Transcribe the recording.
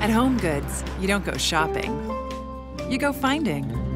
At Home Goods, you don't go shopping, you go finding.